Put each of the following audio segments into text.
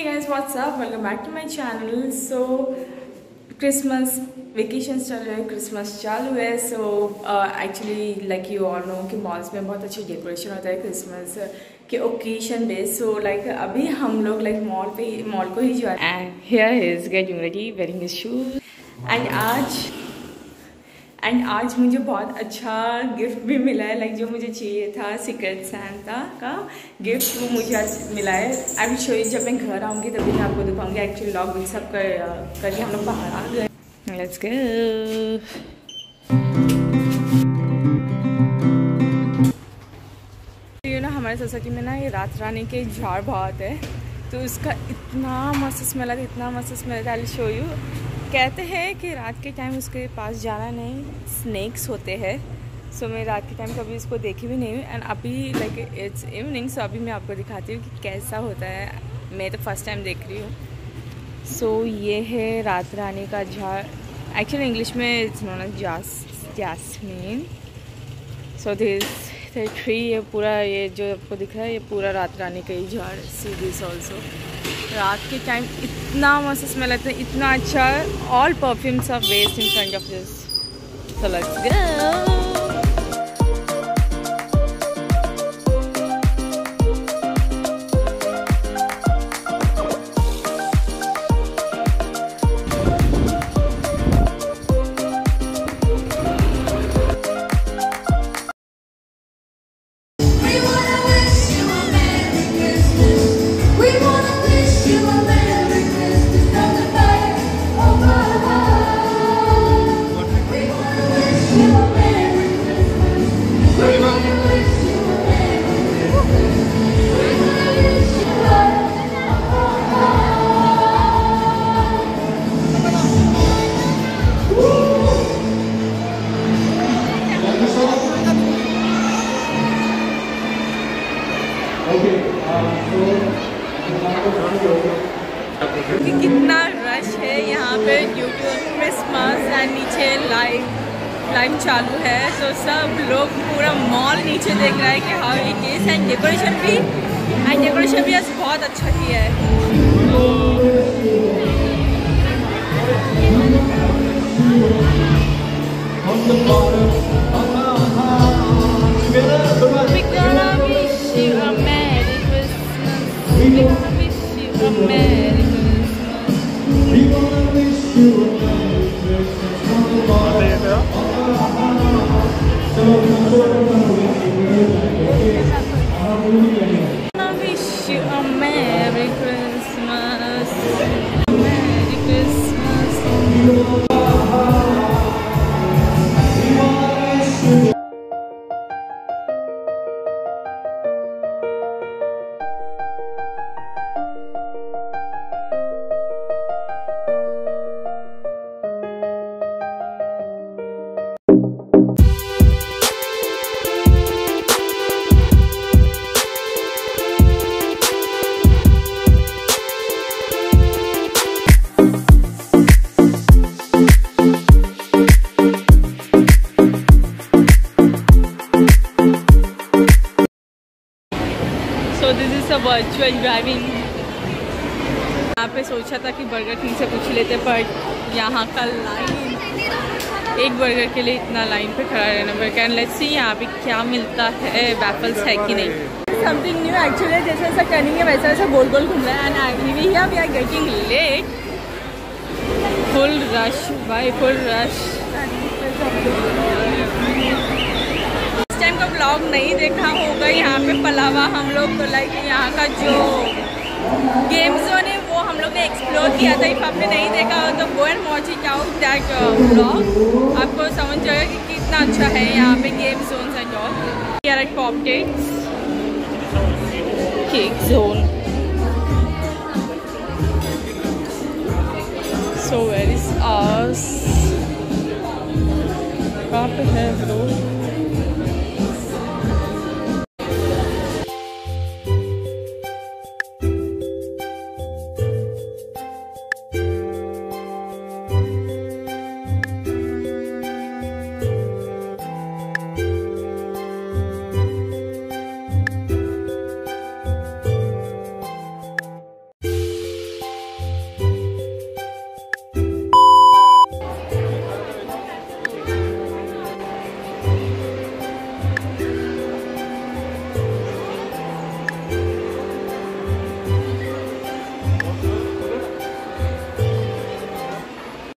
Guys, what's up? Welcome back to my channel. So, Christmas vacation चल रहे हैं Christmas चालू है so actually like you all know कि मॉल्स में बहुत अच्छी डेकोरेशन होता है क्रिसमस के ओकेशन पे सो लाइक अभी हम लोग लाइक मॉल पे मॉल को ही जो and here is getting ready wearing his shoes and आज एंड आज मुझे बहुत अच्छा गिफ्ट भी मिला है लाइक जो मुझे चाहिए था सीक्रेट सैंटा का गिफ्ट वो मुझे आज मिला है। आई विल शो जब मैं घर आऊँगी, तभी मैं आपको दिखाऊँगी। एक्चुअली लॉग भी सब कर करके हम लोग बाहर आ गए। लेट्स गो हमारे सोसाइटी में ना ये रात रानी के झाड़ बहुत है तो उसका इतना मस्त स्मेल आता है, इतना मस्त स्मेल आई शो यू कहते हैं कि रात के टाइम उसके पास जाना नहीं स्नैक्स होते हैं। सो मैं रात के टाइम कभी उसको देखी भी नहीं हूँ। एंड अभी लाइक इट्स इवनिंग सो अभी मैं आपको दिखाती हूँ कि कैसा होता है। मैं तो फ़र्स्ट टाइम देख रही हूँ। सो so, ये है रात रानी का झाड़ एक्चुअली इंग्लिश में it's known as jas jasmine so this ये पूरा, ये जो आपको दिख रहा है, ये पूरा रात रानी का ही झाड़ सी दिस ऑल्सो रात के टाइम इतना मस्त स्मेल आता है, इतना अच्छा all perfumes are waste in front of this so let's go कितना रश है यहाँ पे ड्यू टू क्रिसमस एंड नीचे लाइव लाइव चालू है। तो सब लोग पूरा मॉल नीचे देख रहा है कि हाँ ये केस एंड डेकोरेशन भी एंड डेकोरेशन भी आज बहुत अच्छा किया है। We're gonna wish Hallelujah. Virtual driving यहाँ पे सोचा था कि बर्गर किंग से पूछ लेते पर यहाँ का लाइन एक बर्गर के लिए इतना लाइन पे खड़ा रहना पड़ेगा। लेट्स सी यहाँ पे क्या मिलता है वैफल्स है कि नहीं। समथिंग न्यू एक्चुअली जैसे जैसा करेंगे वैसा वैसा गोल गोल घूम रहा है। And I we are getting late full rush by full rush time का ब्लॉग नहीं देखा होगा यहाँ पे पलावा हम लोग को लाइक यहाँ का जो गेम जोन है वो हम लोग ने एक्सप्लोर किया था। इफ़ आपने नहीं देखा हो तो go and watch it out that blog आपको समझ जाएगा कि कितना अच्छा है यहाँ पे game zone and all are at pop cake zone so where is कहाँ पे है ब्रो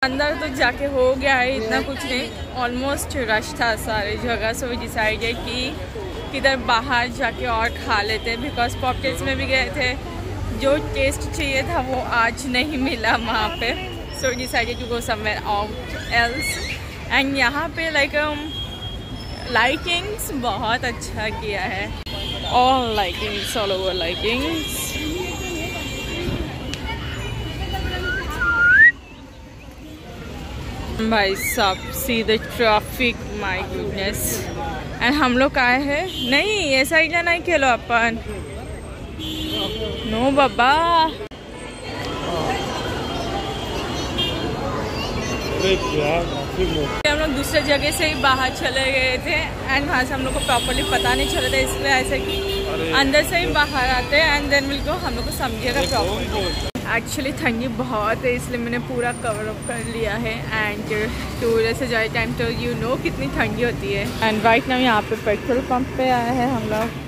अंदर तो जाके हो गया है इतना कुछ नहीं। ऑलमोस्ट रश था सारी जगह सो डिसाइडेड कि किधर बाहर जाके और खा लेते हैं बिकॉज़ पॉकेट्स में भी गए थे। जो टेस्ट चाहिए था वो आज नहीं मिला वहाँ पे। So decided to go somewhere out else and यहाँ पे लाइक लाइटिंग्स um, बहुत अच्छा किया है। All lightings all over lightings भाई साहब see the traffic my goodness and हम लोग आए हैं? नहीं ऐसा ही नहीं खेलो अपन। नो बाबा। हम लोग दूसरे जगह से ही बाहर चले गए थे। एंड वहाँ से हम लोग को प्रॉपरली पता नहीं चला था इसलिए ऐसे कि अंदर से ही बाहर आते हैं। एंड देन विल गो हम लोग को समझिएगा प्रॉपर एक्चुअली ठंडी बहुत है, इसलिए मैंने पूरा कवर अप कर लिया है एंड टूर से जाए टाइम तो यू नो कितनी ठंडी होती है। एंड राइट नाउ यहाँ पे पेट्रोल पंप पे आए हैं हम लोग।